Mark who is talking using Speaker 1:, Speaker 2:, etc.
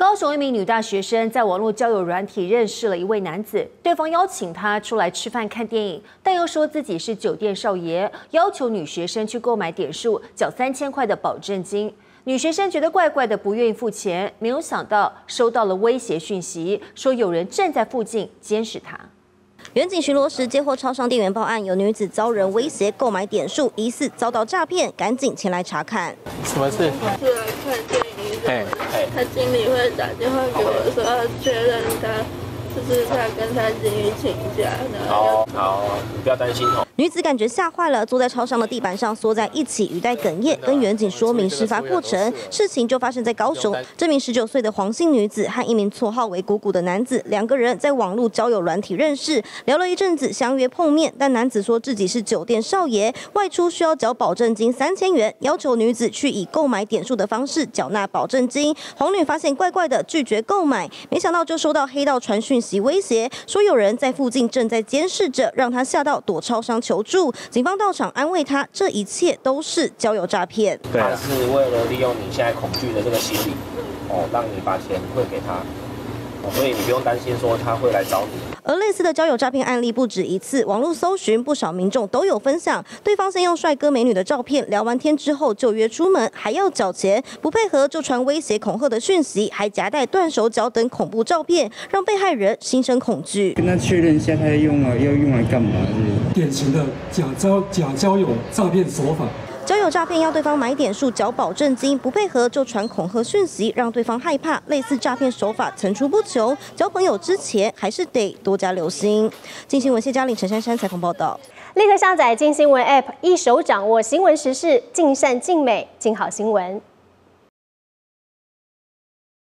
Speaker 1: 高雄一名女大学生在网络交友软体认识了一位男子，对方邀请她出来吃饭看电影，但又说自己是酒店少爷，要求女学生去购买点数，缴三千块的保证金。女学生觉得怪怪的，不愿意付钱，没有想到收到了威胁讯息，说有人正在附近监视她。
Speaker 2: 远警巡逻时接获超商店员报案，有女子遭人威胁购买点数，疑似遭到诈骗，赶紧前来查看。
Speaker 3: 什么事？
Speaker 4: 是来看电影他经理会打电话给我说要确认他。就是他跟他经理请假，好，
Speaker 3: 好，你不要担心哦。
Speaker 2: 女子感觉吓坏了，坐在超商的地板上缩在一起，语带哽咽，跟远景说明事发过程。事情就发生在高雄，这名十九岁的黄姓女子和一名绰号为“姑姑”的男子，两个人在网络交友软体认识，聊了一阵子，相约碰面。但男子说自己是酒店少爷，外出需要缴保证金三千元，要求女子去以购买点数的方式缴纳保证金。黄女发现怪怪的，拒绝购买，没想到就收到黑道传讯。息威胁说有人在附近正在监视着，让她吓到躲超商求助。警方到场安慰他，这一切都是交友诈骗。
Speaker 3: 他是为了利用你现在恐惧的这个心理，哦，让你把钱汇给他。所以你不用担心说他会来找你。
Speaker 2: 而类似的交友诈骗案例不止一次，网络搜寻不少民众都有分享，对方先用帅哥美女的照片聊完天之后就约出门，还要缴钱，不配合就传威胁恐吓的讯息，还夹带断手脚等恐怖照片，让被害人心生恐惧。
Speaker 5: 跟他确认一下，他要用了要用来干嘛？
Speaker 6: 典型的假交假交友诈骗手法。
Speaker 2: 诈骗要对方买点数缴保证金，不配合就传恐吓讯息，让对方害怕。类似诈骗手法层出不穷，交朋友之前还是得多加留心。金新闻谢嘉玲、陈珊珊采访报道。
Speaker 7: 立刻下载金新闻 App，一手掌握新闻时事，尽善尽美，尽好新闻。